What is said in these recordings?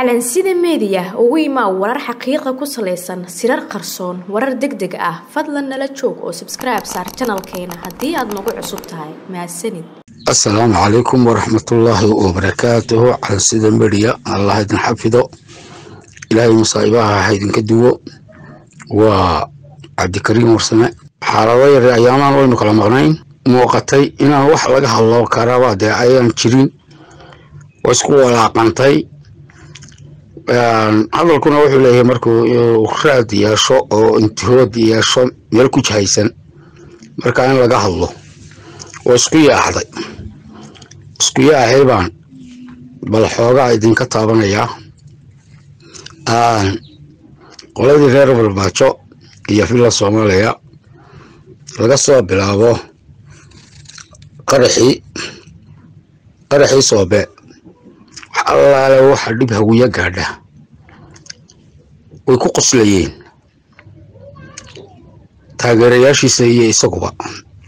calansida meediya ugu imaa warar xaqiiqa ku salaysan sirar qarsoon warar deg deg ah. Fadlan nala joog oo sabskribe saar janalkeena haddii aad nagu cusub tahay. Mahadsanid asalaamu calaykum waraxmatullaahi wabarakaatuhu. Calansida mediya allah idin xafido. Ilaahay masaa'ibaha ha idinka duwo. Waa cabdikariim warsame. Xaalado yare ayaamaan waynu kala maqnayn. Muuqatay inaan wax laga hadlo karaba dee ayaan jirin. Waa isku walaaqantay hadalkuna wuxuu leeyahay markuu raad yeesho oo intihood yeesho meel ku jahaysan marka in laga hadlo oo isku yaacday isku yaahay baan bal xoogaa idinka taabanayaa qoladii reer balbaajo iyo villa soomaaliya laga soo bilaabo qaraxii qaraxii soobe. Wax allaale waxa dhib hawiya gaadha way ku qoslayeen. Taageerayaashiisa iyo isaguba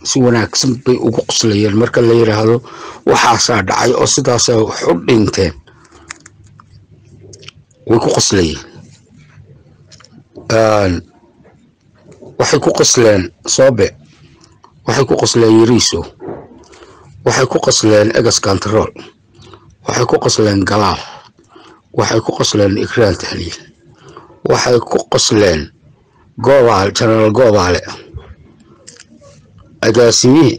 si wanaagsan bay ugu qoslayeen. Marka la yidhaahdo waxaasaa dhacay oo sidaasay wax u dhinteen way ku qoslayeen. Waxay ku qosleen soobe waxay ku qosleen yariiso waxay ku qosleen egas kantarool waxay ku qosleen galaal waxay ku qosleen ikraan tahliil waxay ku qosleen goobaal jenaraal goobaale agaasimihii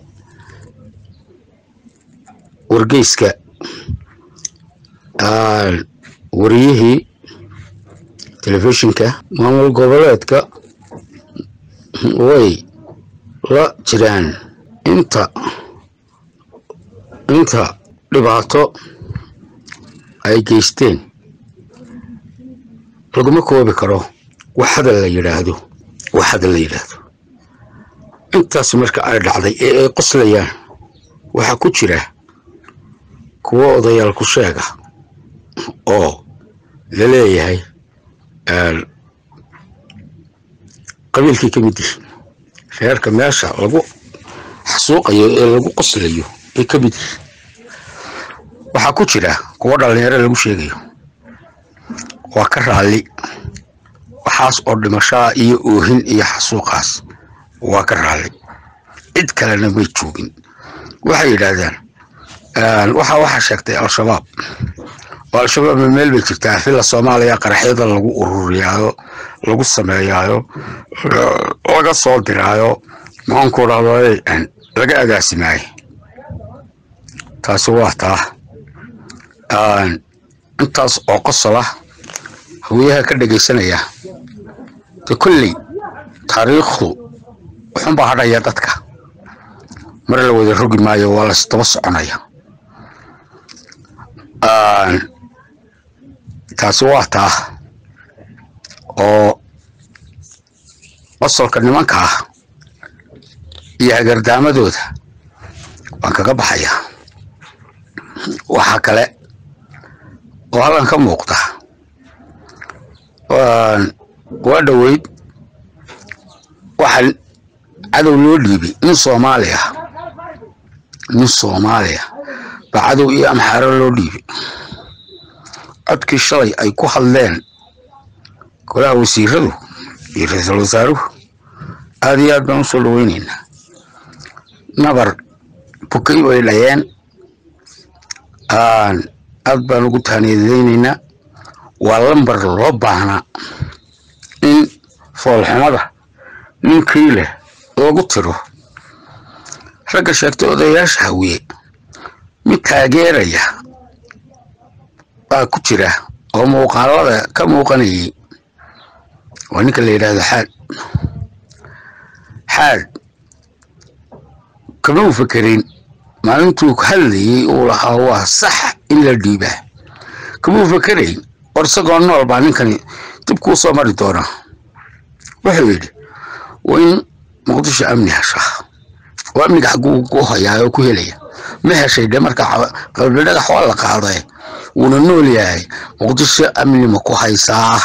wargeyska wariyihii telefishinka maamul goboleedka way la jiraan. Inta inta dhibaato ay geysteen laguma koobi karo wax hadal la yidhaahdo wax hadal la yidhaahdo. Intaas marka ay dhacday ee ay qoslayaan waxaa ku jira kuwo odayaal ku sheega oo la leeyahay qabiilkii ka mid yihiin reerka meesha lagu xasuuqayo ee lagu qoslayo bay ka mid yihiin waxaa ku jira kuwo dhallinyaro lagu sheegayo waa ka raalli. Waxaas oo dhimashaa iyo oohin iyo xasuuqaas. Waa ka raalli. Cid kalena may joogin. Waxay yidhaahdaan waxa waxaa sheegtay al-shabaab. Oo al-shabaabna meel bay jirtaa? Villa soomaaliya qaraxyada lagu ururiyaayo lagu sameeyaayo laga soo diraayo. Maxaanku dhahday laga agaasimaayo taasi waa taa. Intaas oo qosola hawiyaha ka dhegaysanaya de kolley taariikhdu wuxunbaa hadhaya dadka. Mar la wada rogi maayo waa laisdaba soconaya. Taasi waa taa oo qosolka nimanka ah iyo hagardaamadooda waan kaga baxaya waxaa kale oo halkan ka muuqda waa dhoweyd. Waxaa cadow loo dhiibay nin soomaaliya nin soomaaliya baa cadow iyo amxaaro loo dhiibay codkii shalay ay ku hadleen golaha wasiiradu iyo ra'iisul wasaaruhu. Aada iyo aad baan u soo nabar bukay way dhayeen aad baan ugu taaniyadeyneynaa waa lambar loo baahnaa in foolxumada ninkii leh loogu tiro. Ragga sheegtay odayaasha hawiye mid taageeraya baa ku jira oo muuqaalada ka muuqanayay. Waa ninka la yidhaahdo xaad xaad kama u fekerin maalintuu hadlayey uu lahaa waa sax in la dhiibaa. Kama u fekerayn war isagoo nool baa ninkani dib kuu soo mari doonaa wuxuu yidhi waa in muqdisho amni heshaa oo amniga xagguu ku hayaa ku helaya. Ma heshay de marka qalbi dhagax la qaaday wuuna nool yahay. Muqdisho amni ma ku haysaa?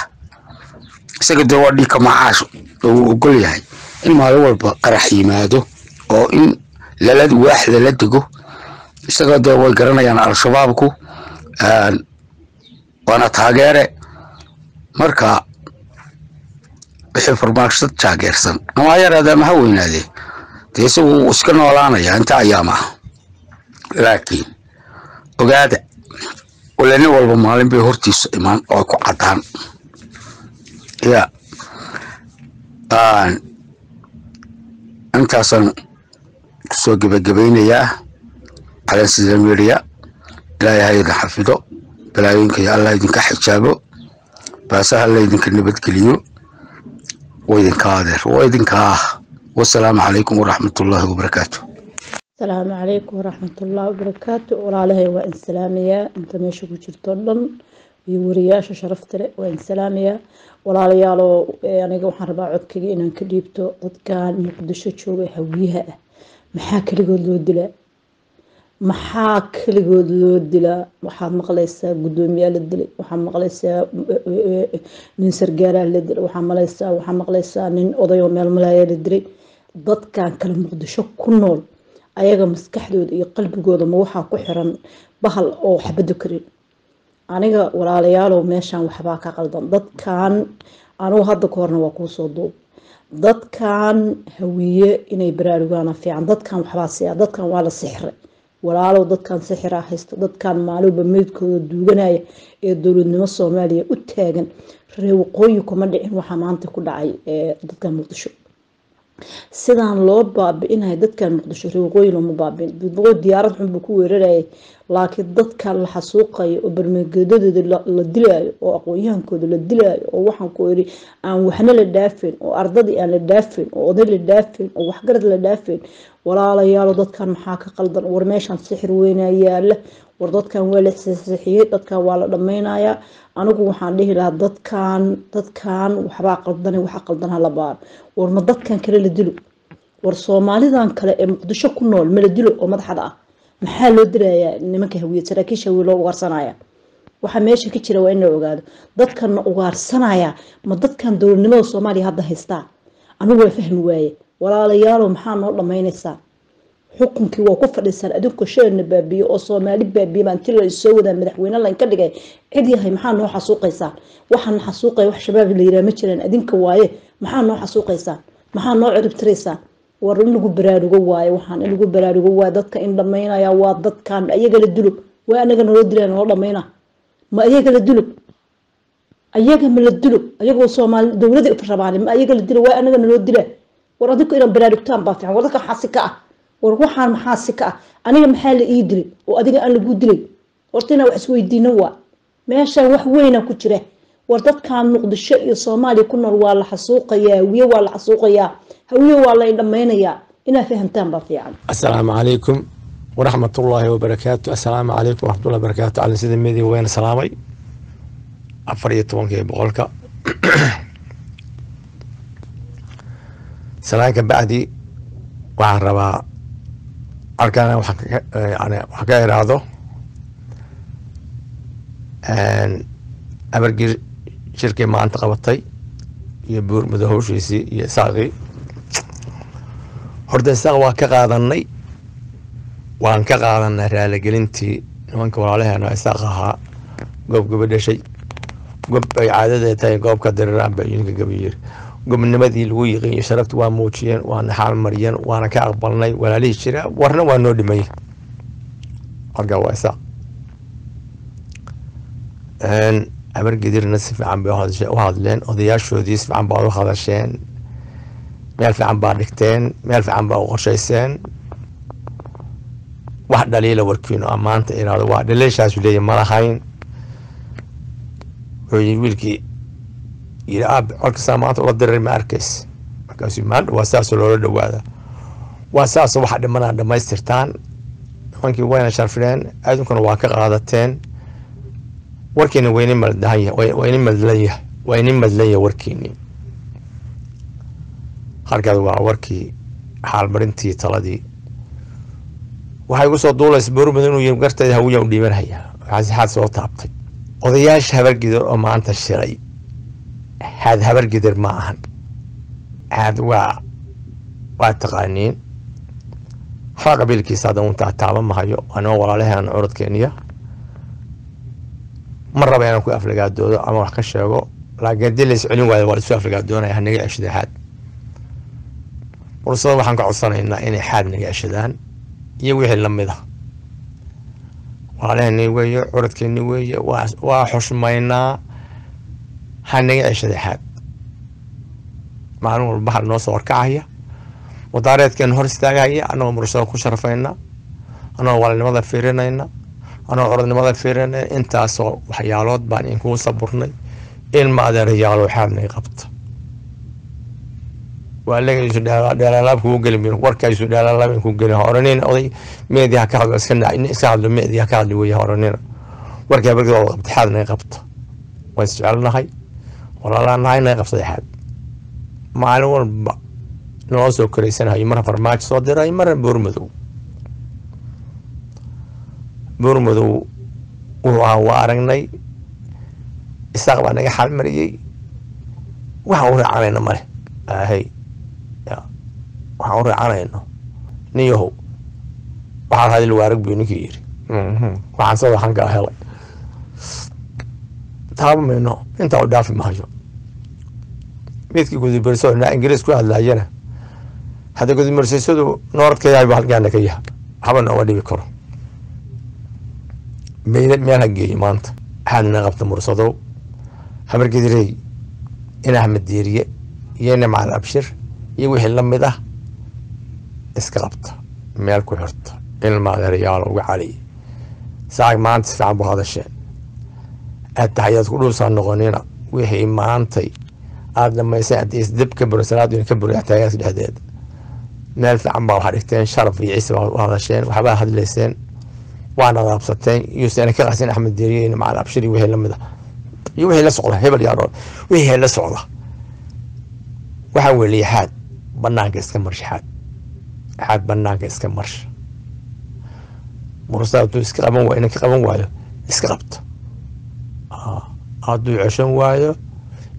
Isaga dee waa dhiigka macaash uu ogol yahay in maalin walba qarax yimaado oo in lala waaxda la dego. Isaga dee way garanayaan al-shabaabku waana taageere marka wixii farmaashad taageersan ama ha yaraadee ama ha weynaadee dee isagu wuu iska noolaanayaa inta ayaama ah laakiin ogaada wala nin walba maalin bay hortiisa imaan oo ku caddaan ya intaasaan ku soo gebagabaynayaa calansida media ilaahay ha idin xafido balaayooyinka allah idinka xijaabo baasaha alla idinka nabadgeliyo waa idinka adeer waa idinka ah. Wasalaamu calaykum waraxmatullaahi wabarakaatu asalaamu calaykum waraxmatullaahi wabarakaatu walaalahay waa in salaamayaa inta meesha ku jirto dhan iyo wariyaasha sharafta leh waa in salaamayaa walaalayaaloo aniga waxaan rabaa codkayga inaan ka dhiibto dadkan muqdisho jooga hawiyaha ah. Maxaa keligood loo dilaa maxaa keligood loo dilaa? Waxaad maqlaysaa guddoomiyaa la dilay. Waxaad maqlaysaa nin sargaalaa la dilay. Waxaad maqlaysaa waxaad maqlaysaa nin odayoo meel la dilay. Dadkan kale muqdisho ku nool ayaga maskaxdooda iyo qalbigooda ma waxaa ku xiran bahal oo xabado karin aniga walaalayaalow meeshaan waxbaa ka qaldan. Dadkan anugu hadda ka horna waa kuusoo duub. Dadkan hawiye inay baraarugaana fiican. Dadkan waxbaa siya dadkan waa la sixray walaalow dadkan sixiraa haysta dadkan maalinba meydkooda duuganaya ee dowladnimo soomaaliya u taagan ree waqooyi kuma dhicin waxaa maanta ku dhacay dadkan muqdisho sidaan loo baabi'inayo dadkan muqdisho ree waqooyi looma baabiin waqooyi diyaarad xun buu ku weerarayay laakiin dadkan la xasuuqayo oo barmegeedadooda la dilaayo oo aqoon-yahankooda la dilaayo oo waxaan ku iri aan waxna la dhaafin oo ardadii aan la dhaafin oo oday la dhaafin oo waxgarad la dhaafin walaalayaalo dadkan maxaa ka qaldan war meeshaan sixir weynaa yaalla war dadkan waa la sixiyey dadkan waa la dhammaynayaa anigu waxaan dhihi lahaa dadkan dadkan waxbaa qaldana waxa qaldan hala baar. War dadkan kale la dilo? War soomaalidan kale ee muqdisho ku nool ma la dilo oo madaxda ah? Maxaa loo dilayaa nimanka hawiye saraakiisha hawiye loo ugaarsanaya. Waxaa meesha ka jira waa in la ogaado. Dadkanna ugaarsanaya ma dadkan dowladnimada soomaaliya hadda haystaa anigu waa fahmi waaye. Walaalayaalo maxaa noo dhammaynaysaa xukunkii waa ku fadhiisaan adinku sheerna baabiye oo soomaali baabiye baan tila soo wadaa madaxweyne layn ka dhigay. Cid yahay maxaa noo xasuuqaysaan waxaana xasuuqaya wax shabaab la yiraa ma jiraan adinka waaye. Maxaa noo xasuuqaysaan maxaa noo ciribtiraysaan war in baraarugo waaye waxaan in baraarugo waaye dadka in dhammaynaya waa dadkan ayaga la dilo waa anaga naloo dilaa naloo dhammayna ma ayaga la dilo ayaga ma la dilo ayagoo soomaali dowladii rabaan ma ayaga la dilo waa anaga naloo dilaa war adinku inaan baraarugtaan baa fiican war dadka maxaa si ka ah war waxaan maxaa si ka ah. Aniga maxaa la ii dilay? Oo adiga aan lagu dilay. Horta inaan wax isweydiino waa. Meeshaan wax weyna ku jira. War dadkan muqdisho iyo soomaaliya ku nool waa la xasuuqayaa. Hawiye waa la xasuuqayaa. Hawiye waa la indhammaynayaa inaa fahamtaan baa fiican. Asalaamu calaykum waraxmatullaahi wabarakaatu assalaamu calaykum waraxmatullahi wabarakaatu calin sida media wayna salaamay. Afar iyo tobankii boqolka. Salaanka bacdi waxaan rabaa halkan wax ka iraahdo abargir shirkii maanta qabatay iyo buur madahowshiisii iyo isaaqii horta isaaq waa ka qaadanay waan ka qaadanay raaligelintii nimanka walaalaheena isaaq ahaa. Goob goba dhashay gob ay caadadeed tahay goobka diriraan ba idinka gaba yiri gobnimadii lagu yiqiin iyo sharafti waa muujiyeen waana xaal mariyeen waana ka aqbalnay walaalihii jira warna waa noo dhimay. Halkaa waa isaaq abargedirna si fiican bay u hadleen odayaashoodii si fiican baa u hadasheen meel fiican baa dhigteen meel fiican baa u qorshayseen wax dhaliila warkiinu ammaanta iraado waa dhaliishaasu leeyahy ma lahayn. Wiilkii yiri aab colkasaa maanta ula diray ma arkays markaasuu maandha waa saasoo loola dhawaada waa saasoo waxa dhimanaa dhammaystirtaan nimankii wayna sharfideen adunkuna waa ka qaadateen. Warkiina wayni maldahanya wayni madlan yahay wayni madlan yahay warkiini. Halkaas waa warkii xaalmarintii taladii. Waxay igu duulaysa boormad inuu yiri garteeda u dhiibanhaya xaad soo taabtay. Odayaasha habargidir oo maanta shiray haad habargidir ma ahan haad waa waa taqaaniin waxba qabiilkiisa hadda untaa taaba mahayo waa nima walaalaheena curadkeeniya ma raba inaan ku aflagaadoodo ama wax ka sheego laakiin haddii la iscelin waayo waa laisu aflagaadoonaya hanaga ceshada xaad fursada waxaan ka codsanaynaa inay xaad naga ceshadaan iyo wixii la mid ah walaalahani weeye curadkeeni weeye waa waa xushmaynaa hanaga ceshada xaad maalin walba hal noo soo horkacaya wadaareedkeena hor istaagaya annagoo mursada ku sharfayna annagoo walaalnimada fiirinayna annagoo curadnimada fiirinayna intaasoo waxyaalood baan inkuu saburnay ilma adeerayaalo xaadnay qabta. Waa legaysu dheelaalaab kugu gelin bin warkaysu dheelaalaab in ku gelin horanina oday meediha ka hadlo iska hadlo meediha ka hadli horanina warkaa barkii waa qabta. Xaadnay waan isjecelnahay walaalaanahay nay qabsaday xaad maalin walba noo soo koraysanayo marna farmaajo soo diray marna buurmadow buurmadow wuxuu ahaa waa aragnay. Isaaq baa naga xaalmariyey waxaan u raacanayna male. Ahey waxaan u raacanayno nin yahow waxaad hadil waarag buu ninkii yiri waxaan soo waxaan kaa helay taaba mayno intaa u dhaafi maayo midkii gudibarso naa ingiriis ku hadlaayana hadda gudibarsasadu nooradka yahay buu halkaana ka yaha haba nooma dhibi karo. Meyle meel ha geeyo maanta waxaadna qabta mursadow habargedirey in axmed diiriye iyo ina macal abshir iyo wixii la mid ah iska qabta. Meel ku xirta. Ilma adeerayaalo uga caliya saag maanta si fiican bu hadasheen aad taxayaad ku dhuusaa noqonina wixii maantay aada dhamaysay haddii isdib ka buro salaadu ina ka buro taagaas dhexdeed meel fiican baa waxaa dhigteen sharaf iyo ciise baa u hadasheen waxbaa hadlayseen waa nadaabsateen iyuusan ka qasin axmed diiriye ina macal abshir iyo wixii la mid ah iyo wixii la socda hebel yaadhoon wixii la socda waxaa weliya xaad banaanka iska marsha xaad xaad banaanka iska marsha mursa hadduu iska qaban waayo inanka qaban waayo iska qabta hadduu ceshan waayo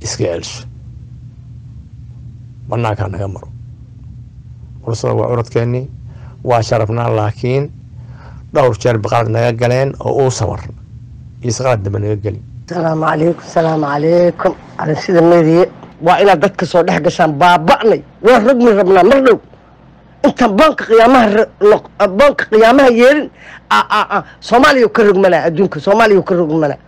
iska celsho. Banaankaa naga maro. Mursada waa curadkeenii waa sharafnaa laakiin dhowr jeer baqalad naga galeen oo uu iyo isqalad dambe naga gelin. Asalaamu calaykum salaamu calaykum ala sida meediye waa inaad dadka soo dhex gashaan baaba'nay. Waa rogmi rabnaa mar dhow. Intaan boonka qiyaamaha boonka qiyaamaha yeelin soomaaliya ka rogmanaa adduunka soomaaliya ka rogmanaa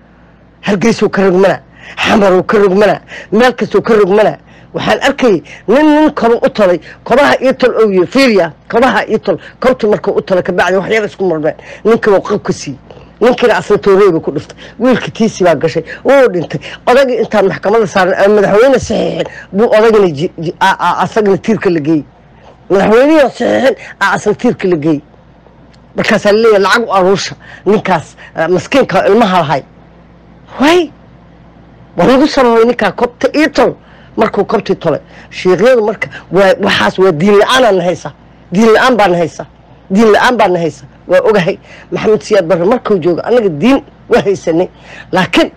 hargeysuu ka rogmanaa xamaruu ka rogmanaa meel kastuu ka rogmanaa waxaan arkayay nin nin koba u tolay. Kobaha ii tol oy fiiriya. Kobaha ii tol. Kobtii markuu u tolay kabacdi waxyar isku marmeen ninkiiba qabka siiyey ninkiina asna tooreeba ku dhiftay wiilka tiisi baa gashay. Wuu dhintay. Odagii intaan maxkamada saaran ama madaxweyne saxiixin buu odagina asagana tiirka la geeyey. Madaxweynihii saxiixin a asna tiirka la geeyey. Markaasaa laleeyahy lacag u aruusha ninkaas maskiinka ilmaha lahay way waa lagu sababay ninkaa kobta ii tol markuu kobtii tolay shiikyadu marka waxaas waa diin la'aanaa na diin la'aan baa na diin la'aan baa na haysa. Waa ogahay maxamed siyaad barre markuu joogo annaga diin waa haysanay. Laakiin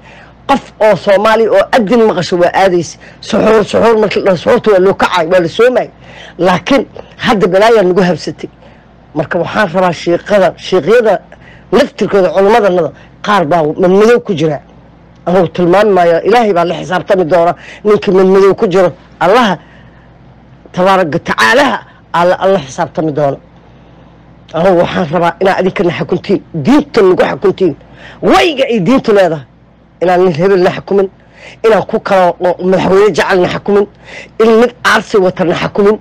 qof oo soomaaliya oo adin maqasho waa aadaysa suxuur suxuur markii waa loo kacay waa la soomay. Laakiin hadda balaayaa nagu habsatay. Marka waxaan rabaa shiiqada shiiqyada naftirkooda culimmadanada qaar baa madmadow ku jira anugu tilmaami maayo. Ilaahay baa la xisaabtami doona. Ninkii madmadow ku jiro allaha tabaaraka tacaalaha alla alla xisaabtami doona. Anugu waxaan rabaa inaa adinkana xakuntiin diinta nagu xakuntiin wayga ay diintu leedahay inaan nin hebelna xakumin inaan ku kalo madaxweyne jecelna xakumin in mid aarsi watana xakumin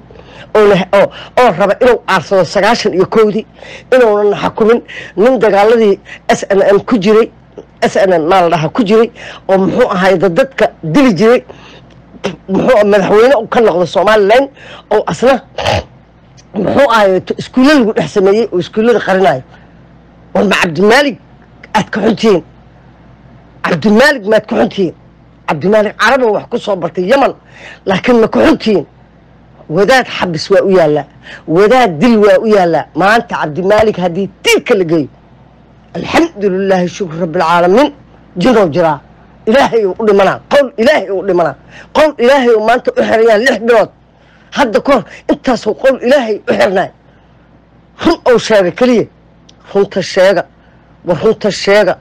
oo raba inuu aarsado sagaashan iyo kowdii inuunana xakumin nin dagaaladii s n m ku jiray s n n maa la dhahaa ku jiray oo muxuu ahaay dadka dili jiray. Muxuu madaxweyne ka noqda somalilan oo asna muxuu ahay iskuulla lagu dhex sameeyey oo iskuullada qarinayo war ma cabdimaalig aad ka xuntihiin. Cabdimaalig maad ka xuntihiin. Cabdimaalig caraba wax ku soo bartay yaman laakiin ma ka xuntihiin. Wadaad xabis waa u yaallaa. Wadaad dil waa u yaallaa. Maanta cabdimaalig haddii tiirka la geeyo alxamdu lilaahi shukr rabbialcaalamiin jinoo jiraa ilaahay u dhimanaa. Qowl ilaahay u dhimanaa. Qowl ilaahay u maanta u xerayaan lix bilood. Hadda ka hor intaasoo qowl ilaahay u xirnaay run ou sheega keliya. Runta sheega. War runta sheega.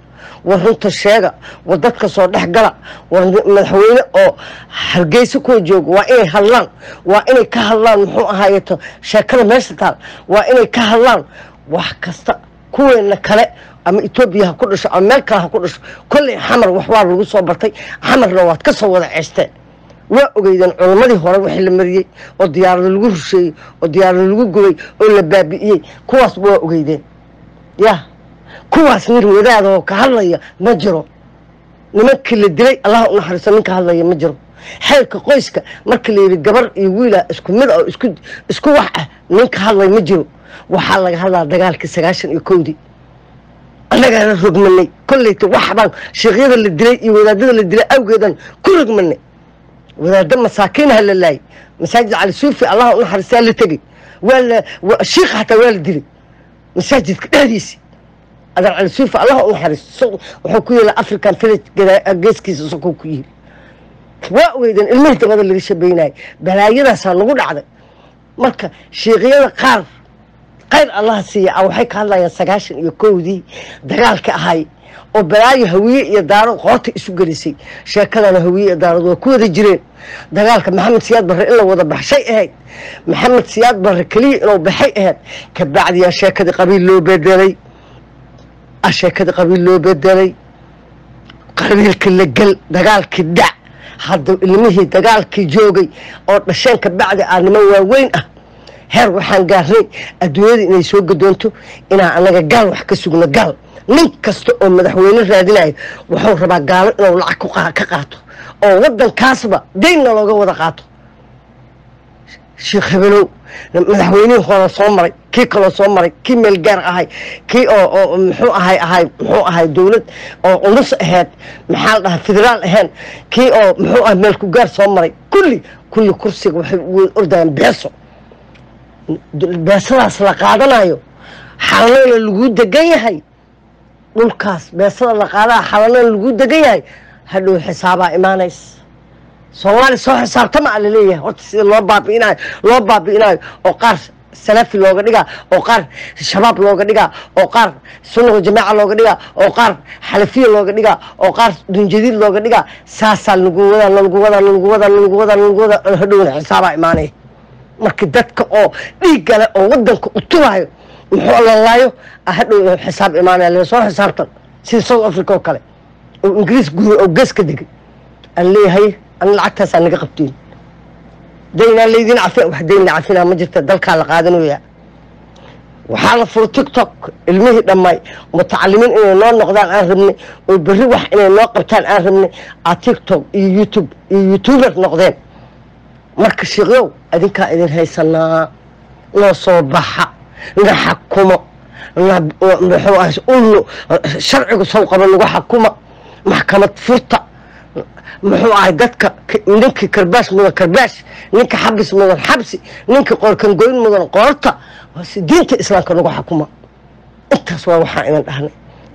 War runta sheega. War dadka soo dhex gala. War madaxweyne oo hargeysa kuwa jooga. Waa inay hadlaan. Waa inay ka hadlaan muxuu ahaayeto sheekada meesha taal. Waa inay ka hadlaan. Wax kasta kuweena kale ama etoobiya ha ku dhasho ama meel kale ha ku dhasho kolley xamar waxbaa lagu soo bartay. Xamarna waad ka soo wada ceesteen waa ogeydeen culammadii hore wixii la mariyey oo diyaarada lagu rusheeyey oo diyaarada lagu gubay oo la baabi'iyey kuwaas waa ogeydeen. Ya kuwaas nin wadaada oo ka hadlaya ma jiro. Nimankii la dilay allah u naxariiso nin ka hadlaya ma jiro. Xeelka qoyska marka la yidhi gabar iyo wiila isku mid oo isku wax ah nin ka hadlay ma jiro. Waxaa laga hadlaa dagaalkii sagaashan iyo kowdii annagaana rogmanay kolleyta wax baan sheekhyada la dilay iyo wadaadada la dilay awgeedan ku rogmanay. Wadaadda masaakiinha la laayay masaajid cali suufi allah u naxariistaa la tegey waa la shiikha xataa waa la dilay. Masaajidka dhexdiisi adan cali suufi allah u naxariisto wuxuu ku yeela african village geeskiisa sokuu ku yiri. Waa weydan ilmihii dabada laga shabeynayay balaayadaasaa nagu dhacday. Marka shiikyada qaar qayr allaha siiya a waxay ka hadlayaan sagaashan iyo kowdii dagaalka ahay oo balaayo hawiye iyo daarad qoorta isu gelisay. Sheekadana hawiye iyo daarad waa ku wada jireen. Dagaalka maxamed siyaad barre in la wada baxshay ahayd. Maxamed siyaad barre keliya inuu baxay ahayd. Kabacdiyaa sheekadii qabiil loo bedelay sheekadii qabiil loo bedelay qabiilka la gel dagaalkii dhac hadda ilmihii dagaalkii joogay oo dhasheen kabacdi aa niman waaweyn ah heer waxaan gaarnay adduunyada inay soo gadoonto inaan annaga gaal wax ka sugno gaal. Nin kasta oo madaxweyne raadinayo wuxuu rabaa gaalo inuu lacag ka qaato oo waddankaasba daynna looga wada qaato. Sheekh hebelow madaxweynihii hore soo maray kii kaloo soo maray kii meel gaar ahay kii oo muxuu ahay ahay muxuu ahay dowlad oo unus aheyd maxaa la dhahaa federaal ahayn kii oo muxuu ahay meel ku gaar soo maray kulli kulli kursiga waxay ordayaan beeso beesadaas la qaadanayo xalanana laguu degan yahay. Dhulkaas beesada la qaadanayo xalanana laguu degan yahay. Hadhow xisaabaa imaanays soomaali soo xisaabtama a la leeyahay horta sida loo baabi'inayo loo baabi'inayo oo qaar salafi looga dhigaa oo qaar shabaab looga dhigaa oo qaar sunnaga jamaaca looga dhigaa oo qaar xalafiya looga dhigaa oo qaar dunjadiid looga dhigaa. Saasaa lagu wadaa nalagu wadaa nalagu wadaa nalagu wadaa nalagu wadaa hadhowna xisaabaa imaanaya marka dadka oo dhiig gale oo wadanka u muxuu lalaayo hadhow xisaab imaanaya la soo xisaabtan sida south africa oo kale oo ingiriis guday oo geeska degay aan leeyahay ana lacagtaasaa naga qabtiin daynaa laydin cafin wax dayn cafinaa ma jirta dalkaa la qaadanayaa waxaa la furo tiktok ilmihii dhammaay mutacalimiin inay noo noqdaan aan rabnay oo berri wax inay noo qabtaan aan rabnay a tiktok iyo youtube iyo youtuber noqdeen marka sheekyow adinkaa idin haysanaa noo soo baxa na xakumo muxuu ahay ulno sharcigu sow qaba nagu xakuma maxkamad furta muxuu ahay dadka ninkii karbaash mudan karbaash ninka xabis mudan xabsi ninka qoorkangoyn mudan qoorta diinta islaamka nagu xakuma intaas waa waxaan idin dhahnay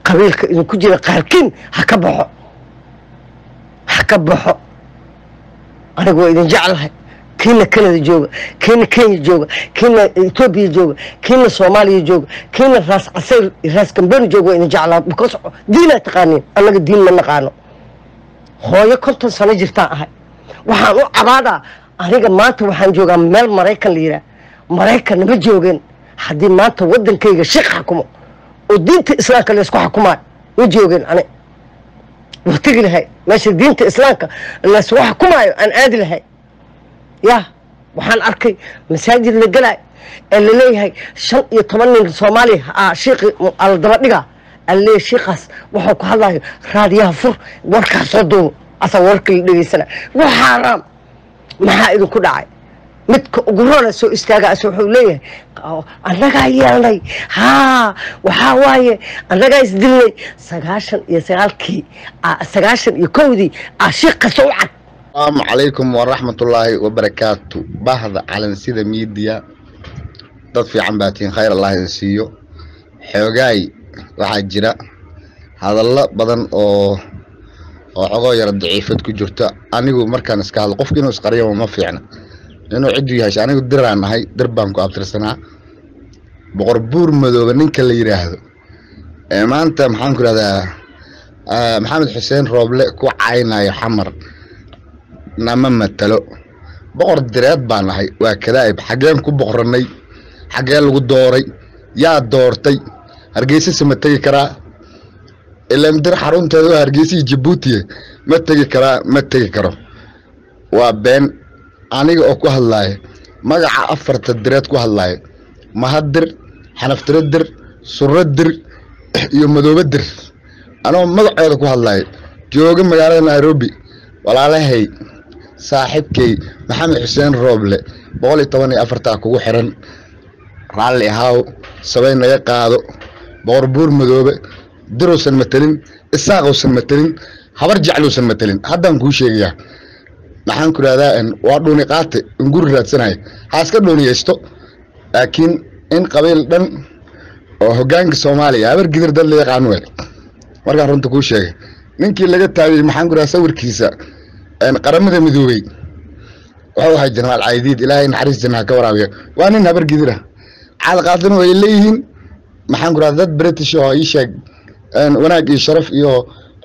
qabiilka idinku jira qaarkiin ha ka baxo ha ka baxo. Aniga waa idin jeclahay kiina canada jooga kiina kenya jooga kiina etoobiya jooga kiina soomaaliya jooga kiina raas casayr raas gambeni jooga waa idin jeclaa because diinaa taqaaniin. Annaga diin ma naqaano. Hooyo konton sano jirtaan ahay. Waxaan u cabaadaa aniga maanta waxaan joogaa meel maraykan la yihaah maraykanna ma joogeen. Haddii maanta waddankayga sheekh xakumo oo diinta islaamka laysku xakumaayo ma joogeen ani waa tegi lahay. Meesha diinta islaamka laysku xakumaayo aan aadi lahay ya waxaan arkay masaajid la gelaay ee la leeyahay shan iyo toban nin soomaaliya shiiqi ala daba dhigaa alaleeyahay shiikaas waxuu ku hadlayo raadiyaha fur warkaa soo duubo asaa warka la dhegeysana waa xaaraam maxaa idinku dhacay? Midka ugu rona soo istaaga as wuxuu leeyahay annagaa yeelnay haa waxaa waaye annagaa isdilnay sagaashan iyo sagaalkii sagaashan iyo kowdii aa shiik u cad asalaamu calaykum waraxmatullaahi wabarakaatu. Bahda calansida miidiya dad fiican baa tihiin khayr allah idin siiyo. Xoogaay waxaa jira hadallo badan oo oo cogoo yara daciifad ku jirta. Anigu markaan iska hadlo qofka inuu isqariyaba ma fiicna. Inuu ciddu yahay anigu diraan nahay dir baan ku abtirsanaa. Boqor buur madoobe ninka la yidhaahdo maanta maxaan ku rahdaa ah, maxamed xuseen rooble ku caynayo xamar nama matalo. Boqor direed baa nahay waa kadaa'ib xaggeen ku boqranay xaggee lagu dooray. Yaa doortay. Hargeysa se ma tegi karaa? Ilaan dir xarunteeda waa hargeysa iyo jabuutiye ma tegi karaa? Ma tegi karo. Waa been aniga oo ku hadlaaya magaca afarta direed ku hadlaaya mahadir xanaftiro dir suro dir iyo madoobe dir. Anoo magacooda ku hadlaaya jooga magaalada nairobi. Walaalahay saaxiibkay maxamed xuseen rooble boqol iyo toban iyo afartaa kugu xiran. Raalli ahaaw sabay naga qaado. Boqor buur madoobe diruusan matelin isaaqousan matelin habar jecluusan matelin haddaan kuu sheegayaa maxaan ku idhahdaa waa dhuuni qaate in guri raadsanayo ha iska dhuuniyaysto laakiin in qabiil dhan oo hoggaanka soomaaliya habar gidir dad la yaqaano wey markaan runta kuu sheegay ninkii laga taagay maxaan ku idhahdaa sawirkiisa qaramada midoobey wuxuu ahay jenaraal caydiid ilaahay naxariis jannaha ka waraabiya waa nin habar gidira. Caadaqaadina way leeyihiin. Maxaan ku idhahdaa dad british oo ii sheeg wanaag iyo sharaf iyo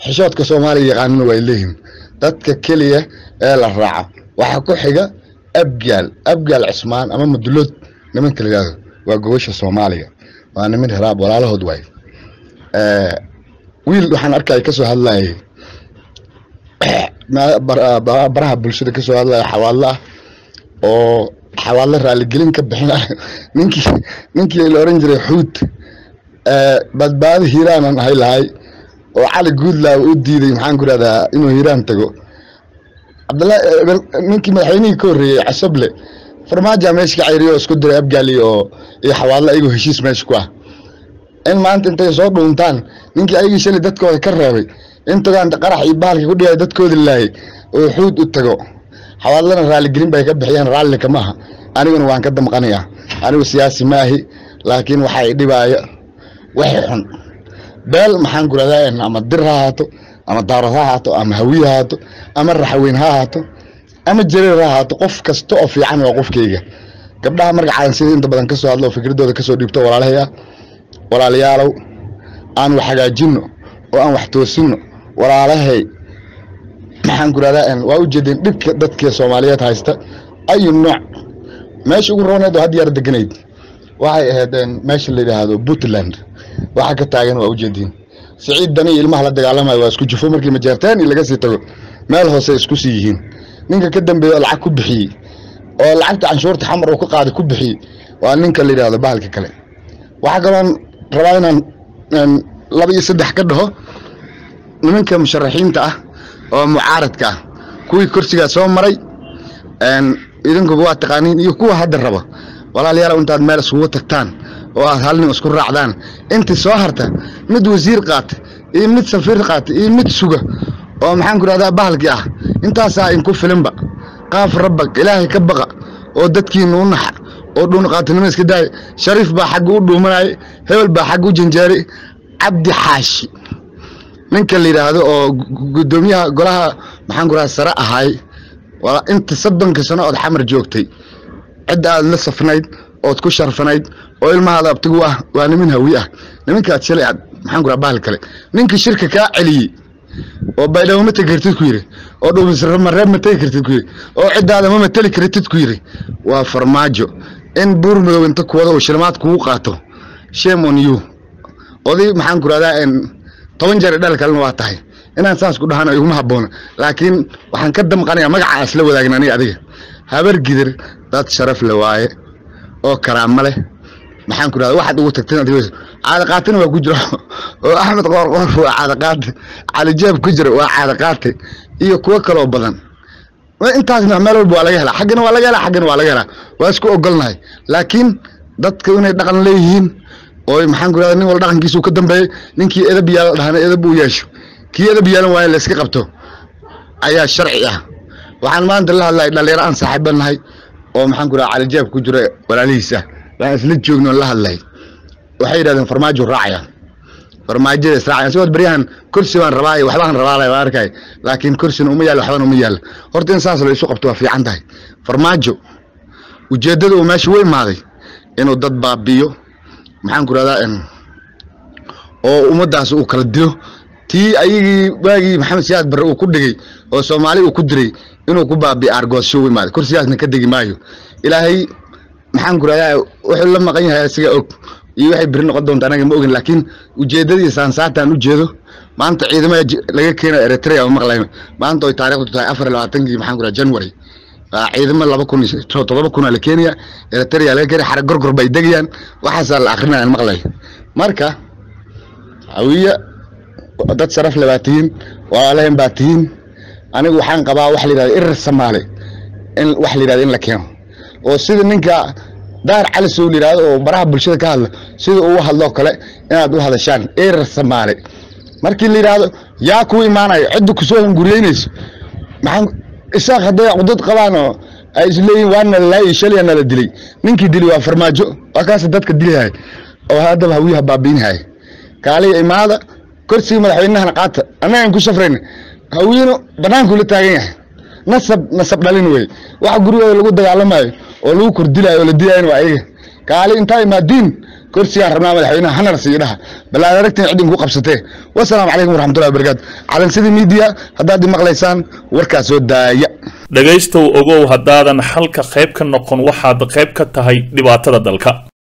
xishoodka soomaaliya yaqaanina way leeyihiin. Dadka keliya ee la raaco. Waxaa ku xiga abgaal abgaal cismaan ama madulood nimanka la yidhahdo waa gobasha soomaaliya. Waa niman heraab walaalahood waay. Wiil waxaan arkaya bar- ba- baraha bulshada ka soo hadlaya xawaadlo ah oo xawaadlo raaligelin ka bixinaya ninkii ninkii la oran jiray xuud eh, badbaado hiiraanan ahay lahay oo cali guudlaa u diiday maxaan ku idhahdaa inuu hiiraan tago. Cabdalla ninkii madaxweynihii ka horreeyey casable farmaaja meesha ka cayriyo isku diray abgaali oo iyo xawaadlo ayagoo heshiis meesha ku ah. In maanta intay soo dhuuntaan ninkii ayagii shalay dadkooda ka reebay in tagaan qarax iyo bahalkii ku dhigay dadkooda laayay oo xuud u tago. Xawaadlana raaligelin bay ka bixiyeen raalli kama aha aniguna waan ka damqanayaa anigu siyaasi maahi laakiin waxaa i dhibaaya wixii xun. Beel maxaan ku rahdaa ama dir ha ahaato ama daarad ha ahaato ama hawiye ha ahaato ama raxweyn ha ahaato ama jareer ha ahaato. Qof kasta oo fiican waa qofkayga. Gabdhaha marka caansida inta badan ka soo hadlo oo fikradooda ka soo dhiibto walaalahaya walaalayaalow aan wax hagaajinno oo aan wax toosinno walaalahay. Maxaan ku rahdaa waa u jeedeen dhibka dadka soomaaliyeed haysta. Ayu nooc meesha ugu rooneed oo had yaar deganayd. Waxay ahayd een, meesha la yidhaahdo puntland. Waxa ka taagan waa ujeediin siciid dani iyo ilmaha la dagaalamayo waa isku jufo markii majeerteen iyo laga sii tago meel hoose isku sii yihiin. Ninka ka dambeeya oo lacag ku bixiyey oo lacagta canshuurta xamar uu ka qaaday ku bixiyey waa ninka la yidhaahdo bahalka kale. Waxaa kaloon rabaa inaan laba iyo saddex ka dhaho nimanka musharaxiinta ah oo mucaaradka ah kuwii kursigaa soo maray idinkuba waa taqaaniin iyo kuwa hadda raba walaalayaal intaad meel isugu tagtaan oo aad hal nin isku raacdaan. Intii soo harta mid wasiir qaata iyo mid safiir qaata iyo mid suga oo maxaan ku rahdaa bahalkii ah. Intaasaa inku filinba. Qaaf rabbag ilaahay ka baqa oo dadkiina u naxa oo dhuunqaatinimo iska daaya shariif baa xagga u dhuumanaya hebel baa xagga u janjaaray cabdi xaashi ninka la yidhaahdo oo gu- guddoomiyaha golaha maxaan ku sare ahaay waa inta soddonka sano ood xamar joogtay. Cidda aad la safnayd ood ku sharfanayd oo ilmahaada abtigu ah waa nimin hawi ah. Niminkaad shalay aad maxaan ku bahal kale. Ninkii shirka kaa celiyey oo baydhabo ma kartid ku yidhi oo dhuumismareeb ma kartid ku yidhi oo ciddaada ma mateli kartid ku yidhi waa farmaajo. In buur madow inta kuwada uu shilmaad kugu qaato shame on you. Oday maxaan ku rahdaa toban jeer dhal kalena waa tahay. Inaan saas ku dhahana iguma habboona laakiin waxaan ka damqanayaa magaca isla wadaagna aniga adiga. Habar gidir dad sharaf le waaye oo karaamo leh. Maxaan ku rahdaa waxaad ugu tagteen caadaqaatina waa ku jira oo axmed qoorqoor waa caadaqaate cali jeeb ku jira waa caadaqaate iyo kuwo kaloo badan. Intaasna meel walba waa laga helaa. Xaggana waa laga helaa xaggana waa laga helaa. Waa isku ogolnahay. Laakiin dadka inay dhaqan leeyihiin oo maxaan ku rahdaa nin wal dhaqankiisa uu ka dambeeyey ninkii edab yaalla dhahana edab uu yeesho. Kii edab yaalan waaye la iska qabto. Ayaa sharci ah. Waxaan maanta la hadlay dhalinyaro aan saaxiiba oo maxaan ku rahdaa cali jeeb ku jira walaalihiisa. Waan isla joogno la hadlay waxay yidhahdeen farmaajo raacaya farmaajada israacaya sigoo baryahan kursi baan rabaa iyo waxbaan rabaa la arkay. Laakiin kursina uma yaalla waxbana uma yaalla horta in saas la isu qabto waa fiican tahay. Farmaajo ujeeddada uu meesha u imaaday inuu dad baabiyo maxaan ku rahdaa oo ummaddaas uu kala dilo. Tii ayagii waagii maxamed siyaad barre uu ku dhigay oo soomaali uu ku diray inuu ku baabi'i argoosyo u imaado kursigaasna ka degi maayo. Ilaahay maxaan ku rahdaa wuxuu la maqan yahay asiga og iyo waxay beri noqon doonta anaga ma ogin laakiin ujeedadii saansaartaan ujeedo maanta ciidamada laga keenayo eritrea ma maqlayno maanta oy taariikhdu tahay afar iyo labaatankii maxaan ku rahaa january ciidamo laba kun todoba kun aa la keenaya eritrea laga keenaya xarag gorgor bay degayaan. Waxaasaa la akrinaya maqlayo marka hawiye dad sharaf le baa tihiin walaalaheen baa tihiin. Anigu waxaan qabaa wax la yidhahda irir samaale in wax la yidhahda in la keeno. Oo sida ninka daar cali sow la yidhahdo oo baraha bulshada ka hadla sida uu hadloo kale inaad u hadashaan irir samaale. Markii la yidhaahdo yaa ku imaanayo cidda ku soo hunguriyeynayso. Maxaan isaaq hadday cudud qabaan oo ay isleeyihin waa nala laayay shalya nala dilay. Ninkii dili waa farmaajo waa kaas dadka dilihay oo haddaba hawiyaha baabiinhay kaaliya imaada korsigii madaxweynahana qaata. Annagaan ku safrayna hawiyenu bannaankuu la taagan yahay. Nasab nasab dhalin wey waxa gurigooda lagu dagaalamayo oo lagu kordilayo oo la dilayana waa ayaga. Kaali intaa imaadiin korsigaan rabnaa madaxweynaha hanar siiyo dhaha bal aad aragtiin cidin ku qabsatee wasalaamu calaykum waraxmatullahi wabarakaatu calansidii miidiya haddaad maqlaysaan warkaas soo daaya. Dhegaystow ogow haddaadan xalka qayb ka noqon waxaad qayb ka tahay dhibaatada dalka